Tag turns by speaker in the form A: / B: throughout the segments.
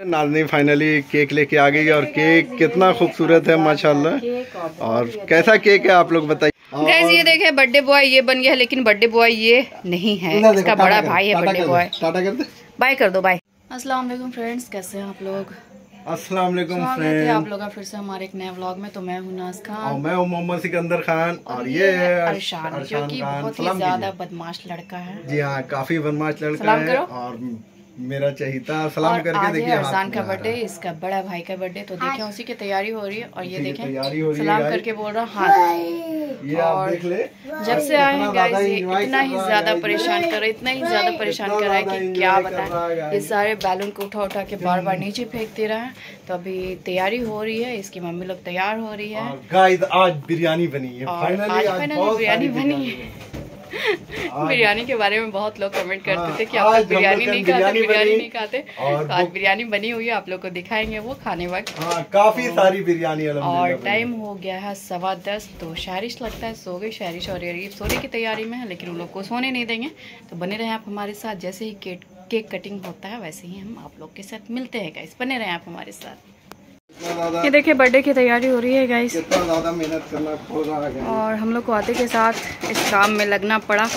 A: Nazni finally cake लेके आ गई और केक कितना खूबसूरत है माशाल्लाह। और कैसा केक है आप लोग बताइए।
B: गैस ये देखे बर्थडे बॉय ये बन गया लेकिन बर्थडे बॉय ये नहीं है। इसका बड़ा भाई है बर्थडे बॉय
A: कर
B: बाय कर दो। बाय अस्सलाम वालेकुम फ्रेंड्स कैसे हैं आप लोग?
A: अस्सलाम फ्रेंड
B: आप लोग फिर से हमारे एक नए व्लॉग में तो मैं हूँ नाज खान।
A: और मैं हूँ मोहम्मद सिकंदर खान और ये है
B: अरशान जो कि बहुत ही ज़्यादा बदमाश लड़का है।
A: जी हाँ काफ़ी बदमाश लड़का
B: सलाम
A: है
B: करो।
A: और मेरा चहीता सलाम करके देखिए हाथ
B: अरसान का बर्थडे इसका बड़ा भाई का बर्थडे तो देखें उसी की तैयारी हो रही है और ये देखें
A: तैयारी हो रही
B: सलाम करके बोल रहा हाथ
A: ये आप
B: और
A: देख ले।
B: जब से आए हैं गाइस ये इतना ही ज़्यादा परेशान कर रहा है इतना ही ज़्यादा परेशान कर रहा है कि क्या
A: है
B: बताएँ। ये सारे बैलून को उठा उठा के बार बार नीचे फेंक दे रहा है। तो अभी तैयारी हो रही है इसकी मम्मी लोग तैयार हो रही है।
A: और गाइस आज बिरयानी बनी है। फाइनली
B: बिरयानी बनी है। बिरयानी के बारे में बहुत लोग कमेंट करते
A: हाँ,
B: थे कि आप लोग बिरयानी नहीं खाते
A: बिरयानी
B: नहीं खाते। तो आज बिरयानी बनी हुई है आप लोग को दिखाएँगे वो खाने वक्त।
A: हाँ काफ़ी सारी बिरयानी
B: और टाइम हो। गया है सवा दस तो शारिश लगता है सो गई शारिश और सोने की तैयारी में है लेकिन उन लोग को सोने नहीं देंगे। तो बने रहे आप हमारे साथ जैसे ही केक केक कटिंग होता है वैसे ही हम आप लोग के साथ मिलते हैं गाइस बने रहे आप हमारे साथ। ये देखिए बर्थडे की तैयारी हो रही है गाइस
A: कितना ज़्यादा मेहनत करना पड़ रहा है
B: और हम लोग को आते के साथ इस काम में लगना पड़ा।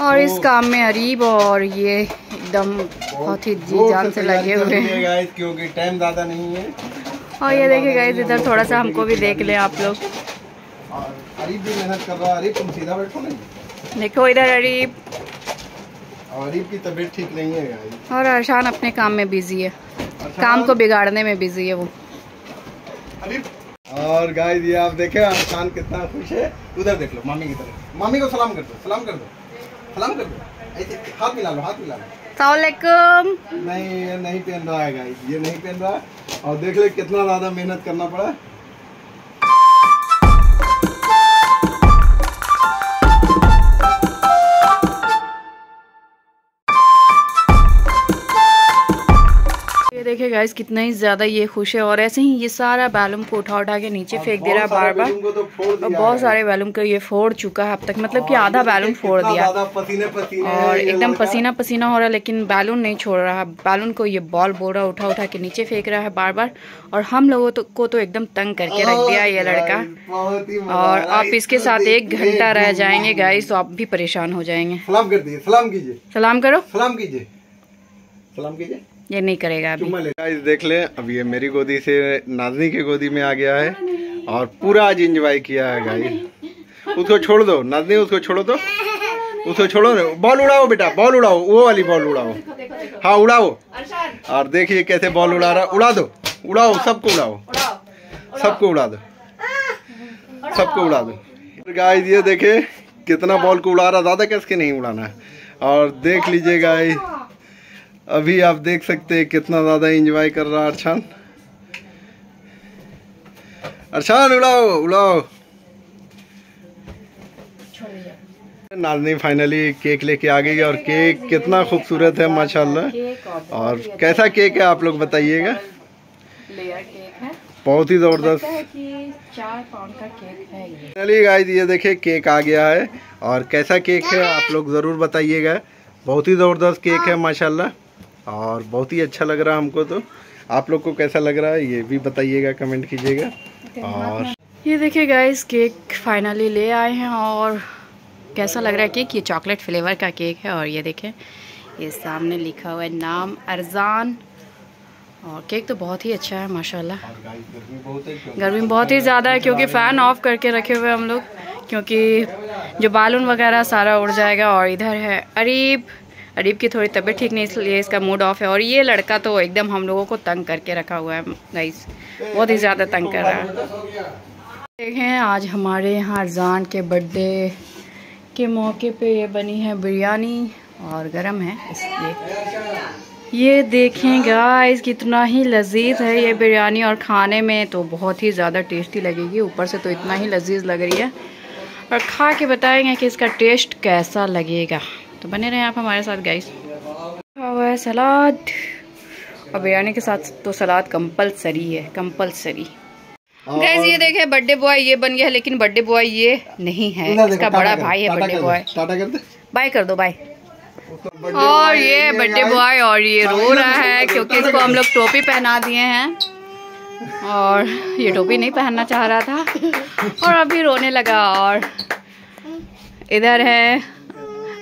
B: और इस काम में अरीब और ये एकदम बहुत ही जी जान से लगे हुए हैं
A: क्योंकि टाइम ज़्यादा नहीं है।
B: और ये देखिए गाइस इधर थोड़ा सा हमको भी देख लें आप लोग।
A: अरीब भी मेहनत कर रहा है। अरीब तुम सीधा बैठो नहीं
B: देखो इधर अरीब।
A: और अरीब की तबीयत ठीक नहीं है गाइस
B: और अरशान अपने काम में बिज़ी है। काम को बिगाड़ने में बिज़ी है वो।
A: और गाइस ये आप देखे अरशान कितना खुश है। उधर देख लो मामी की तरफ़। मामी को सलाम कर दो सलाम कर दो सलाम कर दो। ऐसे हाथ मिला लो हाथ मिला लो। नहीं ये नहीं पहन रहा है गाइस ये नहीं पहन रहा और देख ले कितना ज़्यादा मेहनत करना पड़ा।
B: देखिए गाइस कितना ही ज़्यादा ये खुश है। और ऐसे ही ये सारा बैलूम को उठा उठा के नीचे फेंक दे रहा है बार बार।
A: तो
B: और बहुत सारे बैलूम को ये फोड़ चुका है अब तक। मतलब कि आधा बैलून फोड़ दिया।
A: पसीने पसीने
B: और एकदम पसीना पसीना हो रहा है लेकिन बैलून नहीं छोड़ रहा। है बैलून को ये बॉल बोल रहा है उठा उठा के नीचे फेंक रहा है बार बार। और हम लोगों तो, को तो एकदम तंग करके रख दिया ये लड़का।
A: ही
B: और
A: है।
B: आप इसके साथ एक घंटा रह जाएँगे गाइस तो आप भी परेशान हो जाएँगे।
A: सलाम कर दिए सलाम कीजिए।
B: सलाम करो।
A: सलाम कीजिए। सलाम कीजिए।
B: ये नहीं करेगा अभी।
A: गाइस देख ले अब ये मेरी गोदी से नाजनी की गोदी में आ गया है और पूरा आज एंजॉय किया है गाइस उसको छोड़ दो नाजनी उसको छोड़ो तो। उसको छोड़ो ना। बॉल उड़ाओ बेटा बॉल उड़ाओ वो वाली बॉल उड़ाओ। हाँ उड़ाओ। और देखिए कैसे बॉल उड़ा रहा उड़ा दो। उड़ाओ सबको उड़ाओ। सबको उड़ा दो। सबको उड़ा दो। गाइस ये देखे कितना बॉल को उड़ा रहा ज़्यादा कसके नहीं उड़ाना और देख लीजिए गाइस अभी आप देख सकते हैं कितना ज़्यादा एंजॉय कर रहा है अरशान अरशान उड़ाओ उड़ाओ। नाजनी फाइनली केक लेके आ गई और केक कितना खूबसूरत है माशाल्लाह। और कैसा केक है आप लोग बताइएगा।
B: लेयर केक है
A: बहुत ही ज़बरदस्त।
B: है कि चार पाउंड का केक
A: चलिए गाइस ये देखिए केक आ गया है। और कैसा केक है आप लोग ज़रूर बताइएगा। बहुत ही ज़बरदस्त केक है। माशाल्लाह। और बहुत ही अच्छा लग रहा है हमको तो। आप लोग को कैसा लग रहा है ये भी बताइएगा कमेंट कीजिएगा। और
B: ये देखिए गाइस केक फाइनली ले आए हैं और कैसा लग रहा है केक ये चॉकलेट फ्लेवर का केक है और ये देखें ये सामने लिखा हुआ है नाम अरजान। और केक तो बहुत ही अच्छा है माशाल्लाह।
A: गर्मी बहुत है क्योंकि
B: गर्मी बहुत ही ज़्यादा है क्योंकि फ़ैन ऑफ़ करके रखे हुए हम लोग क्योंकि जो बालून वगैरह सारा उड़ जाएगा और इधर है अरीब। अरीब की थोड़ी तबीयत ठीक नहीं, इसलिए इसका मूड ऑफ़ है। और ये लड़का तो एकदम हम लोगों को तंग करके रखा हुआ है गाइस बहुत ही ज़्यादा तंग कर रहा है। देखें आज हमारे यहाँ अरजान के बर्थडे के मौके पे ये बनी है बिरयानी, और गरम है, इसलिए। ये देखें गाइस कितना ही लजीज है ये बिरयानी, और खाने में तो बहुत ही ज़्यादा टेस्टी लगेगी। ऊपर से तो इतना ही लजीज लग रही है। और खा के बताएँगे कि इसका टेस्ट कैसा लगेगा। तो बने रहें आप हमारे साथ गाइस हुआ है सलाद। और बिरयानी के साथ तो सलाद कंपलसरी है कंपलसरी गैस ये देखे बर्थडे बॉय ये बन गया है लेकिन बर्थडे बॉय ये नहीं है। इसका बड़ा भाई है बर्थडे बॉय
A: टाटा कर दे।
B: बाय कर दो बाय और ये बर्थडे बॉय और ये रो रहा है क्योंकि इसको हम लोग टोपी पहना दिए हैं। और ये टोपी नहीं पहनना चाह रहा था। और अभी रोने लगा और इधर है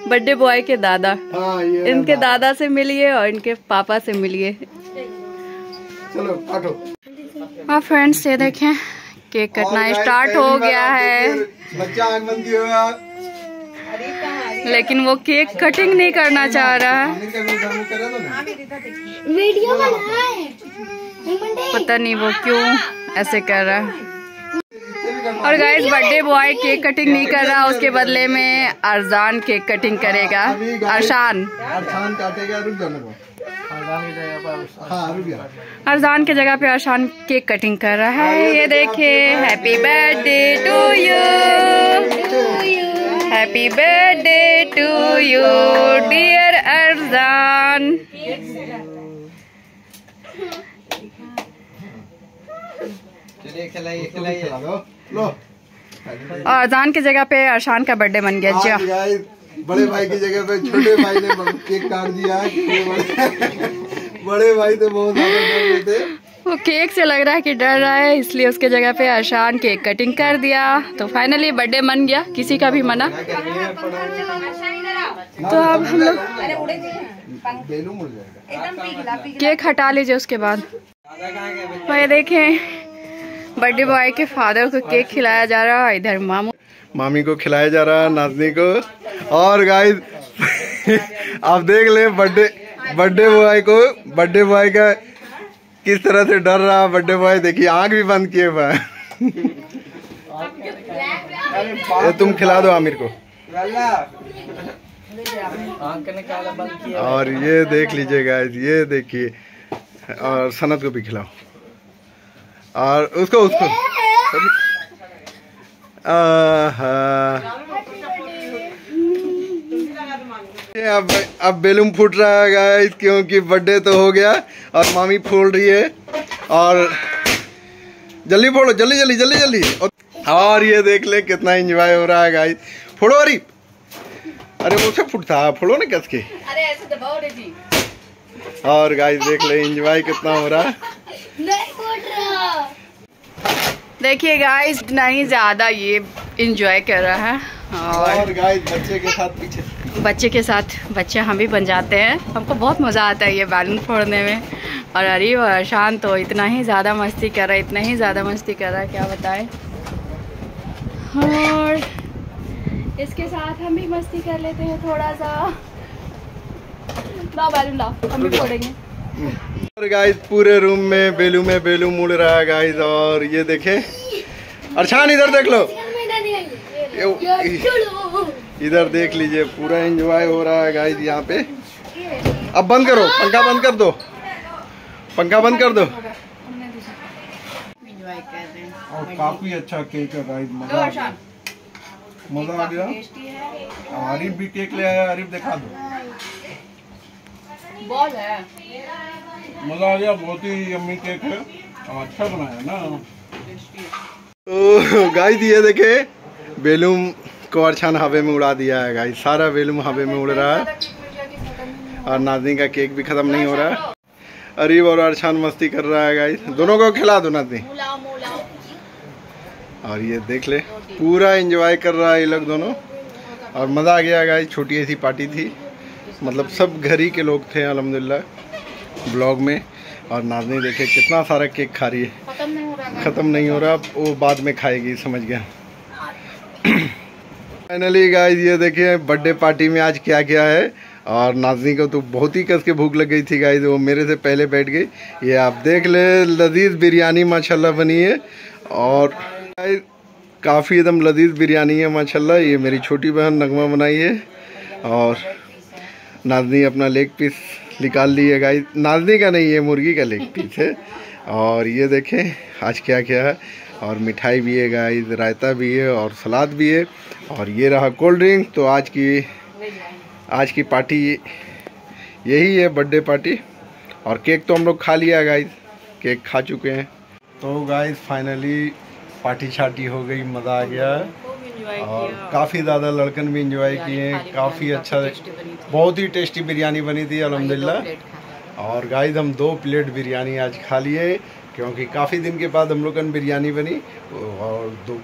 B: बर्थडे बॉय के दादा।
A: हाँ ये
B: इनके दादा। से मिलिए और इनके पापा से मिलिए।
A: चलो
B: और फ्रेंड्स ये देखें केक कटना स्टार्ट हो गया है। लेकिन वो केक कटिंग नहीं करना चाह रहा। है
C: वीडियो बना है।
B: पता नहीं वो क्यों ऐसे कर रहा है। और guys birthday boy cake cutting नहीं कर रहा उसके बदले में अरजान केक कटिंग करेगा। अरशान।
A: हाँ
B: अरजान के जगह पे अरशान केक कटिंग कर रहा है। ये देखिए happy birthday to you happy birthday to you dear Arjan.
A: खिला दो। लो।
B: और अरजान की जगह पे अरशान का बर्थडे बन गया जी
A: बड़े भाई की जगह पे छोटे भाई ने केक काट दिया बड़े, भाई तो बहुत ज़्यादा थे।
B: वो केक से लग रहा है कि डर रहा है इसलिए उसके जगह पे अरशान केक कटिंग कर दिया। तो फाइनली बर्थडे मन गया किसी का भी मना। तो अब हम लोग केक हटा लीजिए उसके बाद। भाई देखें बर्थडे बॉय के फादर को केक खिलाया जा रहा है, इधर मामू
A: मामी को खिलाया जा रहा है, नाजनी को। और गाइस आप देख ले, बर्थडे बर्थडे बॉय को, बर्थडे बॉय का किस तरह से डर रहा बर्थडे बॉय देखिए, आँख भी बंद किए हुआ है। तुम खिला दो आमिर को। और ये देख लीजिए गाइस ये देखिए, और सनत को भी खिलाओ। और उसको उसको। आहा। अब अब बेलून फूट रहा है गाइस क्योंकि बर्थडे तो हो गया और मामी फोड़ रही है। और जल्दी फोड़ो जल्दी जल्दी जल्दी जल्दी। और ये देख ले कितना एंजॉय हो रहा है गाइस फोड़ो अरे। अरे वो सब फुटता है फोड़ो ना कस के
B: अरे ऐसे दबाओ रे जी।
A: और गाइस देख ले एंजॉय कितना हो रहा है।
C: रहा
B: देखिए गाइस इतना ही ज़्यादा ये इंजॉय कर रहा है और
A: और गाइस बच्चे के साथ पीछे।
B: बच्चे के साथ बच्चे हम भी बन जाते हैं। हमको बहुत मज़ा आता है ये बैलून फोड़ने में। और अरीब और अशान तो इतना ही ज़्यादा मस्ती कर रहा है इतना ही ज़्यादा मस्ती कर रहा है क्या बताएँ। और इसके साथ हम भी मस्ती कर लेते हैं थोड़ा सा। लाओ बैलून लाओ हम भी फोड़ेंगे।
A: और गाइस पूरे रूम में बेलू में बेलू मुड़ रहा है गाइस और ये देखे। अरछान इधर देख लो। इधर देख लीजिए पूरा एंजॉय हो रहा है गाइस यहाँ पे। अब बंद करो पंखा बंद कर दो। पंखा बंद कर दो।
B: इंजॉय कर रहे हैं।
A: और काफ़ी अच्छा केक है गाइस मज़ा आ गया। मज़ा आ गया। आरिफ भी केक ले आया आरिफ दिखा दो।
B: बॉल है।
A: मज़ा आ गया, बहुत ही यम्मी केक है। अच्छा बनाया ना। तो गाइस देखे, बेलूम को अरछान हवे में उड़ा दिया है गाइस सारा बेलूम हवे में उड़ रहा है। और नाजनी का केक भी खत्म नहीं हो रहा है। अरीब और अरछान मस्ती कर रहा है गाइस दोनों को खिला दो नाजनी और ये देख ले, पूरा एंजॉय कर रहा है ये लोग दोनों। और मज़ा आ गया गाइस छोटी ऐसी पार्टी थी। मतलब सब घर ही के लोग थे, अल्हम्दुलिल्लाह। ब्लॉग में और नाजनी देखे कितना सारा केक खा रही है। ख़त्म नहीं हो रहा वो बाद में खाएगी समझ गया। फाइनली गाइस ये देखिए बर्थडे पार्टी में आज क्या क्या है? और नाजनी को तो बहुत ही कस के भूख लग गई थी गाइस वो मेरे से पहले बैठ गई। ये आप देख ले लजीज बिरयानी माशाल्लाह बनी है। और काफ़ी एकदम लजीज बिरयानी है माशाल्लाह। ये मेरी छोटी बहन नगमा बनाई है। और नाजनी अपना लेग पीस निकाल ली है गाइस नाजनी का नहीं है मुर्गी का लेग पीस है। और ये देखें, आज क्या क्या है। और मिठाई भी है गाइस रायता भी है और सलाद भी है। और ये रहा कोल्ड ड्रिंक तो आज की आज की पार्टी यही है बर्थडे पार्टी और केक तो हम लोग खा लिया गाइस केक खा चुके हैं। तो गाइस फाइनली पार्टी शार्टी हो गई, मज़ा आ गया। और काफ़ी ज़्यादा लड़कन भी इंजॉय किए काफ़ी अच्छा। बहुत ही टेस्टी बिरयानी बनी थी अलहमदिल्ला और गाइस हम दो प्लेट बिरयानी आज खा लिए क्योंकि काफ़ी दिन के बाद हम लोग बिरयानी बनी और दो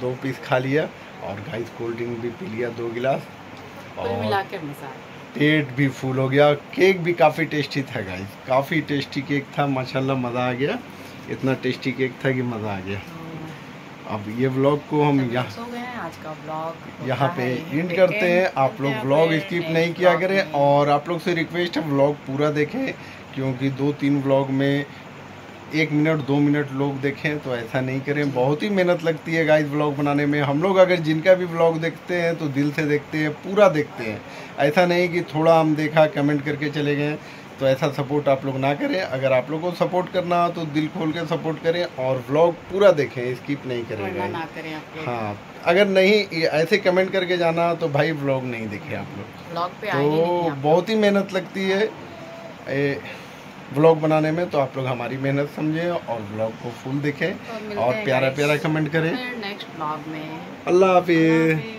A: दो पीस खा लिया और गाइस कोल्ड ड्रिंक भी पी लिया दो गिलास। और पेट भी फुल हो गया केक भी काफ़ी टेस्टी था गाइस काफ़ी टेस्टी केक था माशाल्लाह मज़ा आ गया। इतना टेस्टी केक था कि मज़ा आ गया। अब ये व्लॉग को हम यहाँ यहाँ पे एंड करते हैं। आप लोग व्लॉग स्किप नहीं किया करें और आप लोग से रिक्वेस्ट है व्लॉग पूरा देखें क्योंकि दो तीन व्लॉग में एक मिनट दो मिनट लोग देखें तो ऐसा नहीं करें। बहुत ही मेहनत लगती है गाइस व्लॉग बनाने में। हम लोग अगर जिनका भी व्लॉग देखते हैं तो दिल से देखते हैं पूरा देखते हैं। ऐसा नहीं कि थोड़ा हम देखा कमेंट करके चले गए। तो ऐसा सपोर्ट आप लोग ना करें। अगर आप लोग को सपोर्ट करना हो तो दिल खोल के सपोर्ट करें और व्लॉग पूरा देखें स्किप नहीं करें
B: ना करें आप लोग।
A: हाँ अगर नहीं ऐसे कमेंट करके जाना तो भाई व्लॉग नहीं देखे आप लोग।
B: पे
A: तो बहुत ही मेहनत लगती है व्लॉग बनाने में। तो आप लोग हमारी मेहनत समझें और व्लॉग को फुल देखें
B: तो
A: और प्यारा प्यारा कमेंट करें।
B: नेक्स्ट व्लॉग में।
A: अल्लाह
B: हाफिज़।